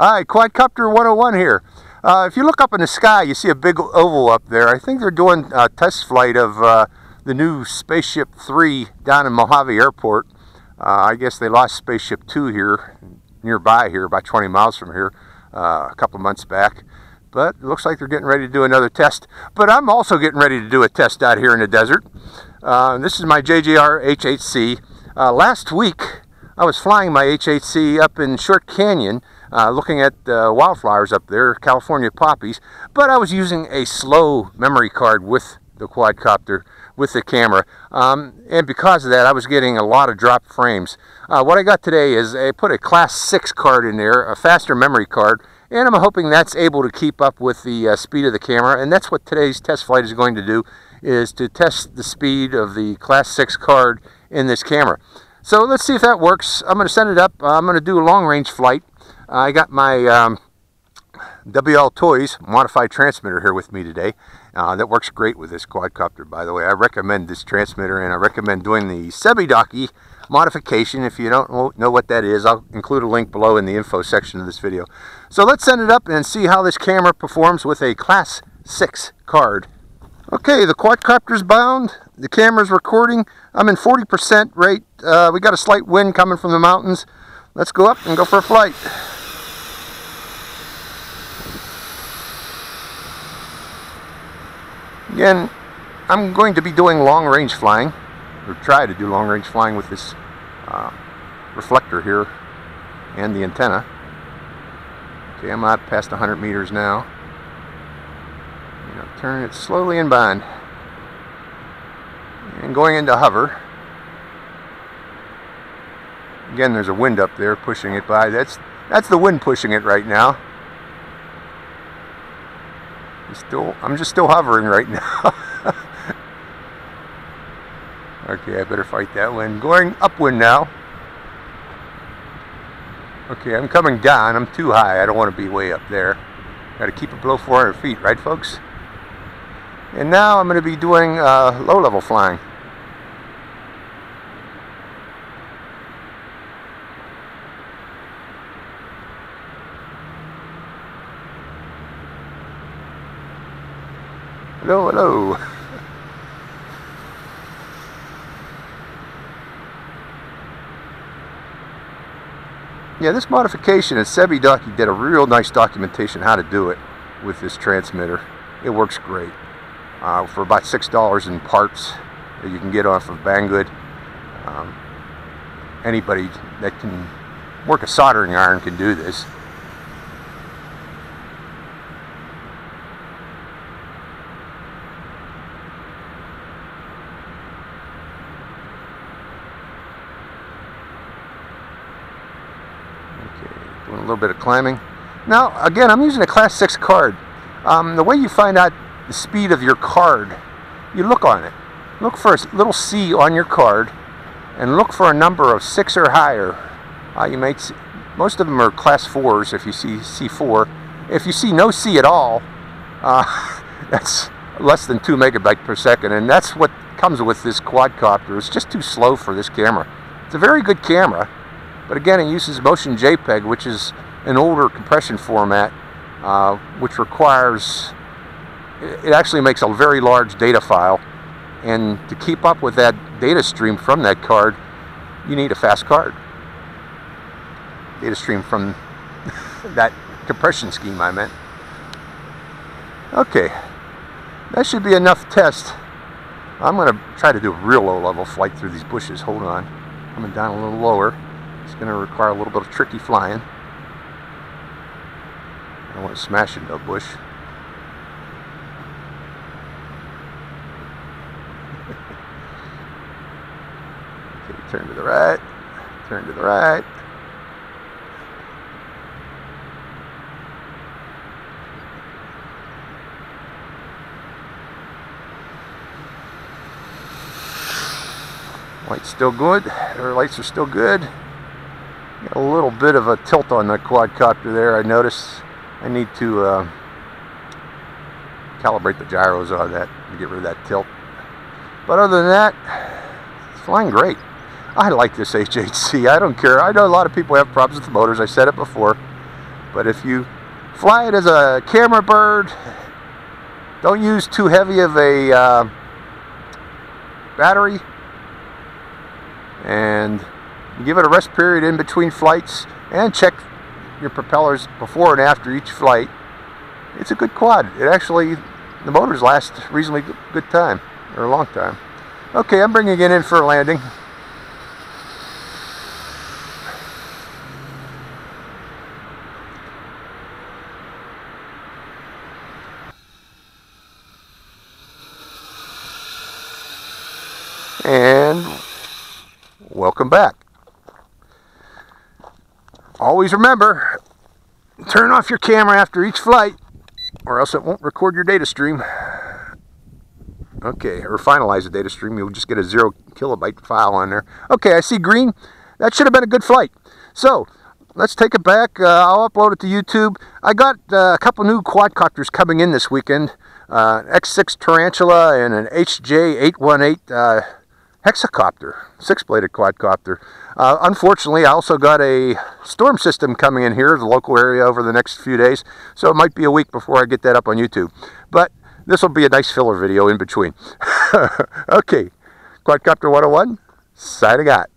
All right, Quadcopter 101 here. Uh, if you look up in the sky, you see a big oval up there. I think they're doing a test flight of uh, the new Spaceship 3 down in Mojave Airport. Uh, I guess they lost Spaceship 2 here, nearby here, about 20 miles from here, uh, a couple months back. But it looks like they're getting ready to do another test. But I'm also getting ready to do a test out here in the desert. Uh, this is my JJRC H8C. Uh, last week, I was flying my H8C up in Short Canyon, uh, looking at uh, wildflowers up there, California poppies, but I was using a slow memory card with the quadcopter, with the camera, um, and because of that, I was getting a lot of drop frames. Uh, what I got today is I put a class 6 card in there, a faster memory card, and I'm hoping that's able to keep up with the uh, speed of the camera, and that's what today's test flight is going to do, is to test the speed of the class 6 card in this camera. So let's see if that works. I'm going to send it up. I'm going to do a long range flight. I got my um, WL Toys modified transmitter here with me today. Uh, that works great with this quadcopter, by the way. I recommend this transmitter, and I recommend doing the Sebidoki modification. If you don't know what that is, I'll include a link below in the info section of this video. So let's send it up and see how this camera performs with a Class 6 card. Okay, the quadcopter's bound. The camera's recording. I'm in 40% rate. Uh, we got a slight wind coming from the mountains. Let's go up and go for a flight. Again, I'm going to be doing long range flying, or try to do long range flying with this uh, reflector here and the antenna. Okay, I'm out past 100 meters now. Turn it slowly in bind. And going into hover. Again there's a wind up there pushing it by. That's that's the wind pushing it right now I'm still I'm just still hovering right now. Okay I better fight that wind going upwind now. Okay I'm coming down. I'm too high. I don't want to be way up there. Got to keep it below 400 feet right folks? And now I'm going to be doing uh, low-level flying. Hello, hello. Yeah, this modification, and Sebidoki did a real nice documentation how to do it with this transmitter. It works great uh, for about six dollars in parts that you can get off of Banggood. Um, anybody that can work a soldering iron can do this. Little bit of climbing. Now, again, I'm using a Class 6 card. Um, the way you find out the speed of your card, you look on it. Look for a little C on your card and look for a number of six or higher. Uh, you might see, most of them are class fours if you see C4. If you see no C at all, uh, that's less than two megabyte per second and that's what comes with this quadcopter. It's just too slow for this camera. It's a very good camera, but again it uses Motion JPEG, which is an older compression format, uh, which requires it actually makes a very large data file. And to keep up with that data stream from that card you need a fast card. Data stream from that compression scheme I meant. Okay. That should be enough test. I'm gonna try to do a real low level flight through these bushes. Hold on. Coming down a little lower it's gonna require a little bit of tricky flying I don't want to smash into a bush okay, Turn to the right. Turn to the right. Light's still good. Our lights are still good. A little bit of a tilt on the quadcopter there. I notice I need to uh, calibrate the gyros on that to get rid of that tilt. But other than that, it's flying great. I like this H8C. I don't care. I know a lot of people have problems with the motors. I said it before. But But if you fly it as a camera bird, don't use too heavy of a uh, battery and give it a rest period in between flights and check your propellers before and after each flight. It's a good quad. It actually, the motors last reasonably good time, or a long time. Okay, I'm bringing it in for a landing. And welcome back. Always remember, turn off your camera after each flight or else it won't record your data stream. Okay, or finalize the data stream. You'll just get a zero kilobyte file on there. Okay, I see green. That should have been a good flight. So, let's take it back. Uh, I'll upload it to YouTube. I got uh, a couple new quadcopters coming in this weekend. Uh, X6 Tarantula and an HJ818 uh, hexacopter, six-bladed quadcopter. Uh, unfortunately, I also got a storm system coming in here, the local area, over the next few days, so it might be a week before I get that up on YouTube. But this will be a nice filler video in between. okay, Quadcopter 101, signing out.